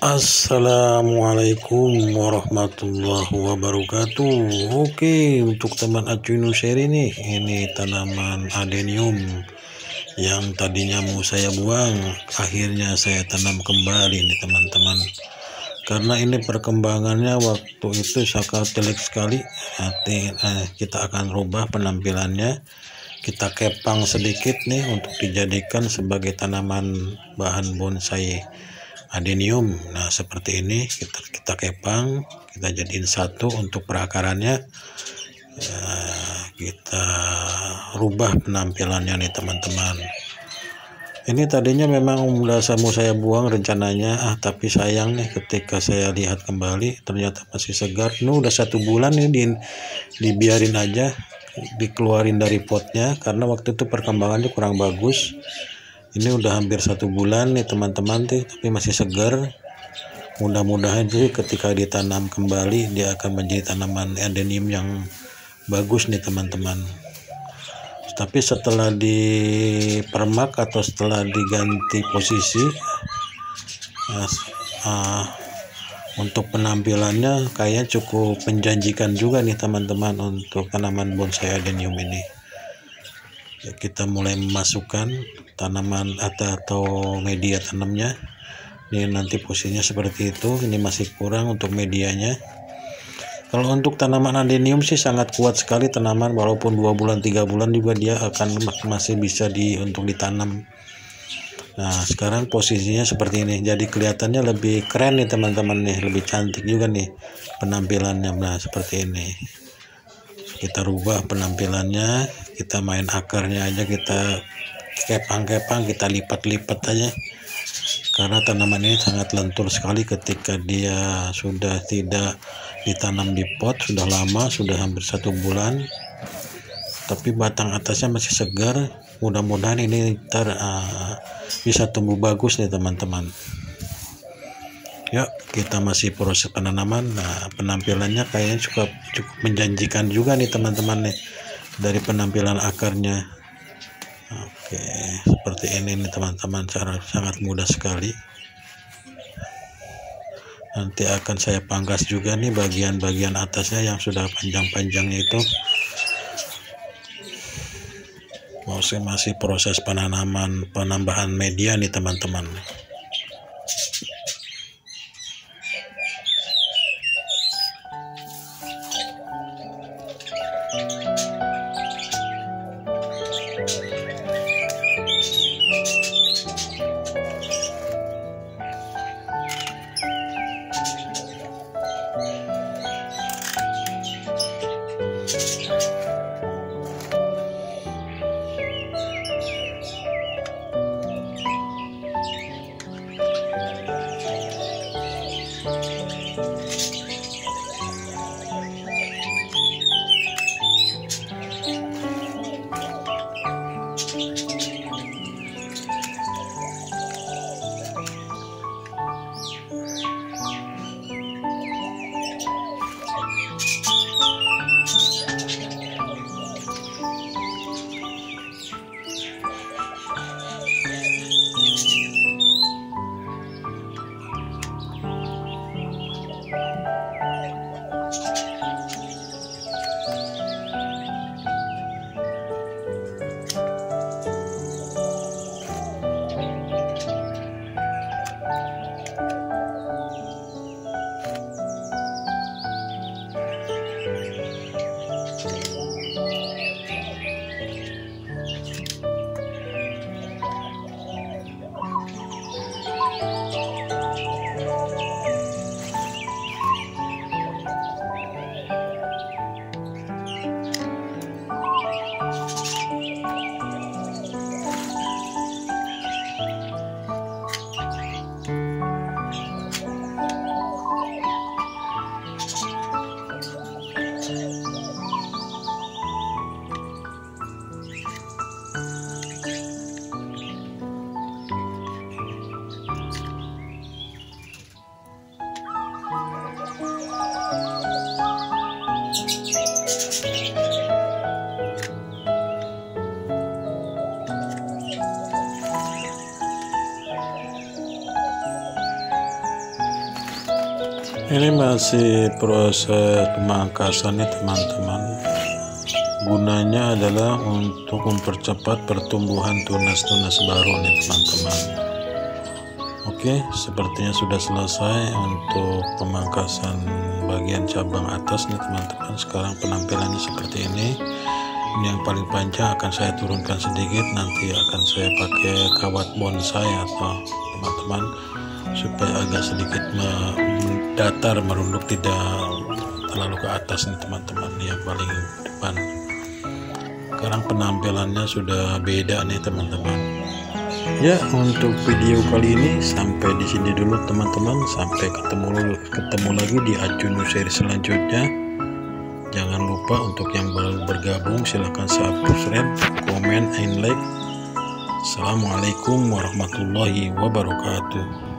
Assalamualaikum warahmatullahi wabarakatuh. Oke untuk teman acuy nuseri nih ini tanaman adenium yang tadinya mau saya buang akhirnya saya tanam kembali nih teman-teman. Karena ini perkembangannya waktu itu sangat jelek sekali nanti eh, kita akan rubah penampilannya. Kita kepang sedikit nih untuk dijadikan sebagai tanaman bahan bonsai adenium. Nah seperti ini kita kita kepang kita jadiin satu untuk perakarannya. Uh, kita rubah penampilannya nih teman-teman. Ini tadinya memang udah mau saya buang rencananya. Ah tapi sayang nih ketika saya lihat kembali ternyata masih segar. Ini udah satu bulan nih di, dibiarin aja dikeluarin dari potnya karena waktu itu perkembangannya kurang bagus ini udah hampir satu bulan nih teman-teman tuh tapi masih segar mudah-mudahan sih ketika ditanam kembali dia akan menjadi tanaman adenium yang bagus nih teman-teman. Tapi setelah dipermak atau setelah diganti posisi uh, uh, untuk penampilannya kayaknya cukup menjanjikan juga nih teman-teman untuk tanaman bonsai adenium ini. Ya, kita mulai memasukkan tanaman atau media tanamnya. Ini nanti posisinya seperti itu. Ini masih kurang untuk medianya. Kalau untuk tanaman adenium sih sangat kuat sekali tanaman. Walaupun dua bulan tiga bulan juga dia akan masih bisa di untuk ditanam. Nah sekarang posisinya seperti ini. Jadi kelihatannya lebih keren nih teman-teman nih. Lebih cantik juga nih penampilannya. Nah seperti ini. Kita rubah penampilannya. Kita main akarnya aja. Kita kepang-kepang kita lipat-lipat aja. Karena tanaman ini sangat lentur sekali ketika dia sudah tidak ditanam di pot sudah lama sudah hampir satu bulan. Tapi batang atasnya masih segar. Mudah-mudahan ini ntar uh, bisa tumbuh bagus nih teman-teman. Yuk kita masih proses penanaman. Nah penampilannya kayaknya cukup cukup menjanjikan juga nih teman-teman nih dari penampilan akarnya Oke, seperti ini nih teman-teman, cara sangat mudah sekali. Nanti akan saya pangkas juga nih bagian-bagian atasnya yang sudah panjang-panjangnya itu. Masih masih proses penanaman penambahan media nih teman-teman. Ini masih proses pemangkasan nih teman-teman. Gunanya adalah untuk mempercepat pertumbuhan tunas-tunas baru nih teman-teman. Oke sepertinya sudah selesai untuk pemangkasan bagian cabang atas nih teman-teman. Sekarang penampilannya seperti ini. Ini yang paling panjang akan saya turunkan sedikit. Nanti akan saya pakai kawat bonsai atau teman-teman supaya agak sedikit datar merunduk tidak terlalu ke atas nih teman-teman. Yang paling depan. Sekarang penampilannya sudah beda nih teman-teman. Ya untuk video kali ini sampai di sini dulu teman-teman. Sampai ketemu ketemu lagi di Acunu seri selanjutnya. Jangan lupa untuk yang baru bergabung silahkan subscribe komen and like. Assalamualaikum warahmatullahi wabarakatuh